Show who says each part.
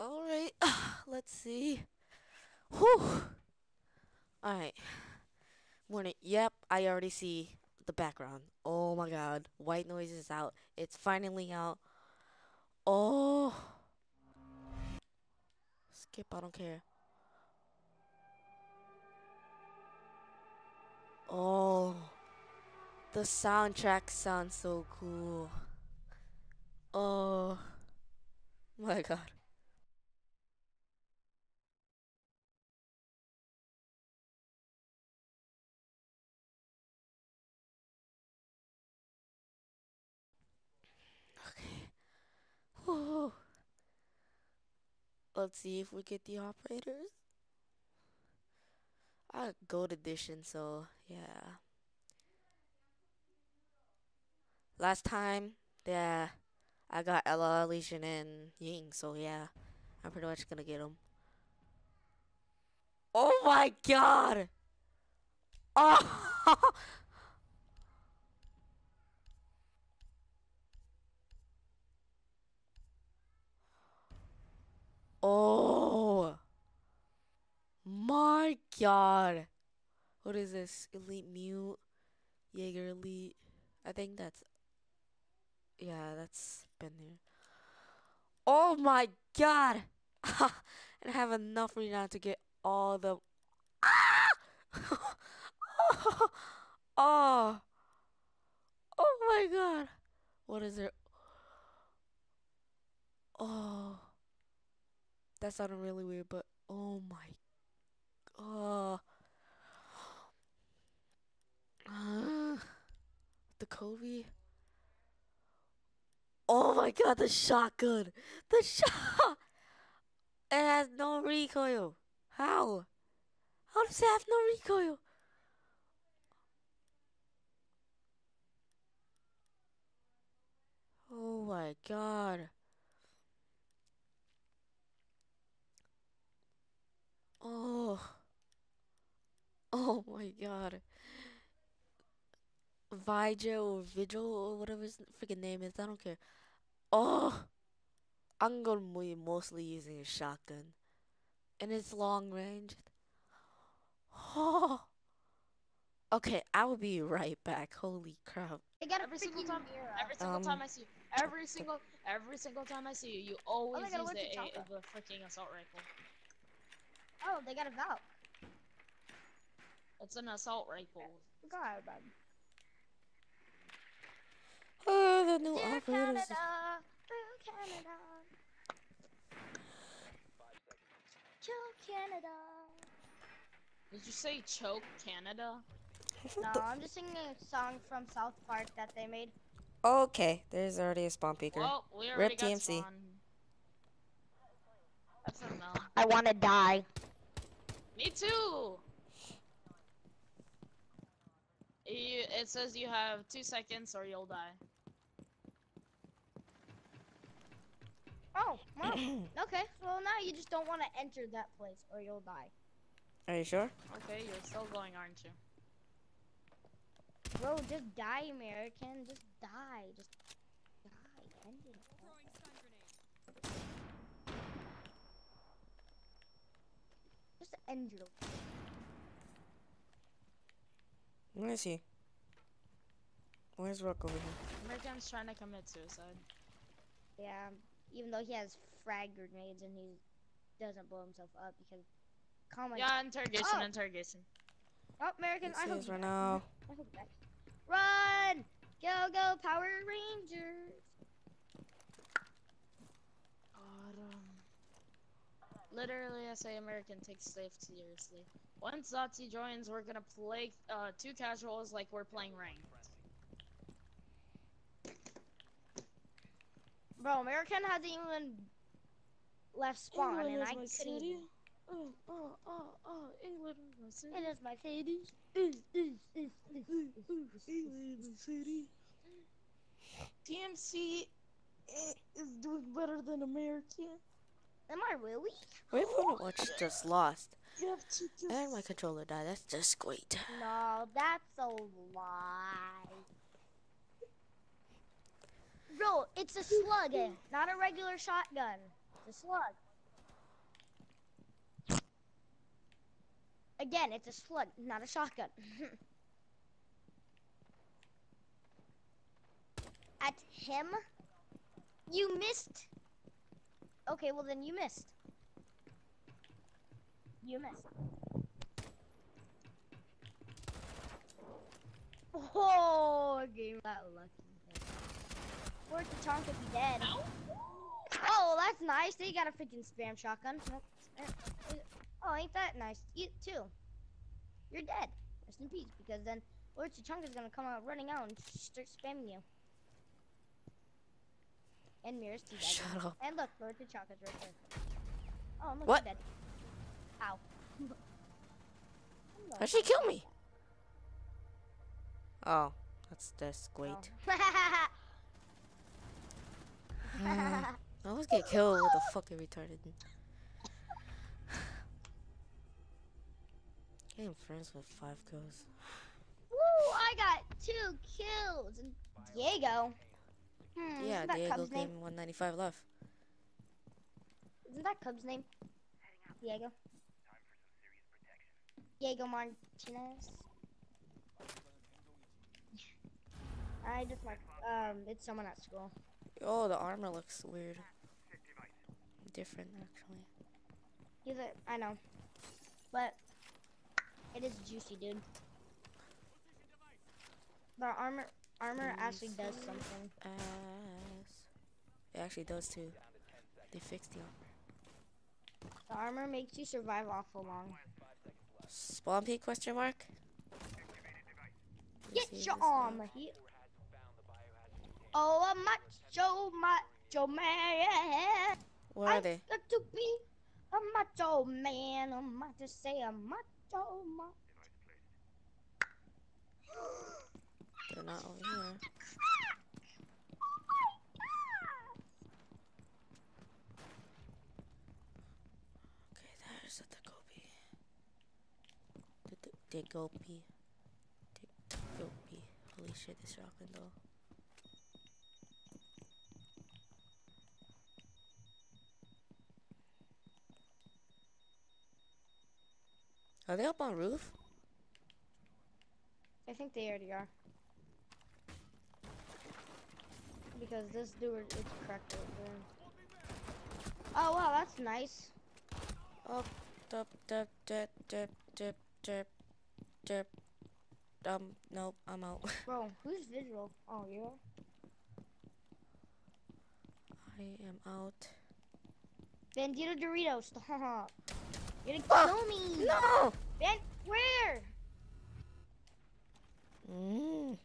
Speaker 1: let's see. Whew. Alright. Morning. Yep, I already see the background. Oh my god. White noise is out. It's finally out. Oh. Skip, I don't care. Oh. The soundtrack sounds so cool. Oh. My god. Let's see if we get the operators. I gold edition, so yeah. Last time, yeah, I got Ela, Lesion, and Ying, so yeah, I'm pretty much gonna get them. Oh my god! Oh! Oh! My god! What is this? Elite Mute? Jaeger Elite? I think that's yeah, that's been there. Oh my god! and I have enough now to get all the. Ah! oh, oh, oh my god! What is there? Oh, that sounded really weird, but oh my. Oh. Uh, the Kobe. Oh my god, the shotgun! The shot! It has no recoil. How? How does it have no recoil? Oh my god. Oh. Oh my god. Vigil or Vigil or whatever his freaking name is, I don't care. Oh! I'm gonna be mostly using a shotgun. And it's long range. Oh! Okay, I will be right back. Holy crap.
Speaker 2: They got
Speaker 3: Every single time,
Speaker 2: mirror.
Speaker 3: every single
Speaker 1: Um,
Speaker 3: time I see you, every single, every single time I see you, you always
Speaker 2: got a
Speaker 3: use
Speaker 2: legit
Speaker 3: the, a,
Speaker 2: chopper.
Speaker 3: the freaking assault rifle.
Speaker 2: Oh, they got a valve.
Speaker 3: It's an assault rifle.
Speaker 2: Forgot about.
Speaker 1: Oh, the new
Speaker 2: To
Speaker 1: operators.
Speaker 2: Canada, to Canada. Kill Canada.
Speaker 3: Did you say choke Canada?
Speaker 2: No, I'm just singing a song from South Park that they made.
Speaker 1: Okay, there's already a spawn peeker.
Speaker 3: Well, we already got
Speaker 1: TMC.
Speaker 3: spawn. That's a no.
Speaker 2: I want to die.
Speaker 3: Me too. You, it says you have two seconds or you'll die.
Speaker 2: Oh, well, okay. Well, now you just don't want to enter that place or you'll die.
Speaker 1: Are you sure?
Speaker 3: Okay, you're still going, aren't you?
Speaker 2: Bro, just die, American. Just die. Just die. End it all. Just end your
Speaker 1: Where is he? Where's Rook over here?
Speaker 3: American's trying to commit suicide.
Speaker 2: Yeah, even though he has frag grenades and he doesn't blow himself up because. Come on.
Speaker 3: Yeah, interrogation,
Speaker 2: Oh.
Speaker 3: interrogation.
Speaker 2: Oh, American,
Speaker 1: It
Speaker 2: I hope
Speaker 1: says right now.
Speaker 2: I hope you. Run! Go, go, Power Rangers!
Speaker 3: God, um, literally, I say American takes safe seriously. Once Zotzi joins, we're gonna play uh, two casuals like we're playing ranked.
Speaker 2: Bro, American hasn't even left spawn, and I couldn't even.
Speaker 3: Oh, oh, oh, oh, England is my city.
Speaker 2: It is my city. Ooh, ooh, ooh, ooh, ooh.
Speaker 3: England is my city. TMC eh, is doing better than American.
Speaker 2: Am I really?
Speaker 1: Wait for to watch just lost.
Speaker 3: You have to just...
Speaker 1: And my controller died. That's just great.
Speaker 2: No, that's a lie. Bro, it's a slug, eh, not a regular shotgun. It's a slug. Again, it's a slug, not a shotgun. At him? You missed. Okay, well then you missed. You missed. Oh, game that lucky. Or Tachanka be dead. Oh, that's nice. They got a freaking spam shotgun. Oh, ain't that nice? You too. You're dead. Rest in peace, because then Lord Tachanka's gonna come out running out and start spamming you. And Mira's teabagging.
Speaker 1: Shut up.
Speaker 2: And look, Lord Tachanka's right there. Oh, look,
Speaker 1: What?
Speaker 2: dead. Ow.
Speaker 1: How'd she kill me? Oh, that's that's great.
Speaker 2: Oh. Hmm.
Speaker 1: I always get killed with a fucking retarded. Getting friends with five kills.
Speaker 2: Woo! I got two kills. And Diego. Hmm,
Speaker 1: Yeah, Diego
Speaker 2: Cub's name?
Speaker 1: game 195 left.
Speaker 2: Isn't that Cub's name? Diego. Diego Martinez. I just like um, it's someone at school.
Speaker 1: Oh, the armor looks weird. Different, actually.
Speaker 2: He's a, I know, but it is juicy, dude. The armor, armor actually does something.
Speaker 1: Ass. It actually does too. They fixed the armor.
Speaker 2: The armor makes you survive awful long.
Speaker 1: Spawn peak question mark?
Speaker 2: Get your armor here. Oh, a macho, macho man.
Speaker 1: Where
Speaker 2: I
Speaker 1: are they?
Speaker 2: got to be a macho man. I'm about to say a macho man.
Speaker 1: They're not over here. Okay, there's the Dokkaebi. The Dokkaebi. Dokkaebi. Holy shit, this shotgun though. Are they up on roof?
Speaker 2: I think they already are. because this dude is cracked open. Oh wow, that's nice. Oh.
Speaker 1: Up, up, dip, dip, dip, dip, dip, dip. Um, nope, I'm out.
Speaker 2: Bro, who's visual? Oh, you are.
Speaker 1: I am out.
Speaker 2: Bandito Doritos, stop. You're gonna
Speaker 1: oh,
Speaker 2: kill me!
Speaker 1: No!
Speaker 2: Ben, where? Mmm.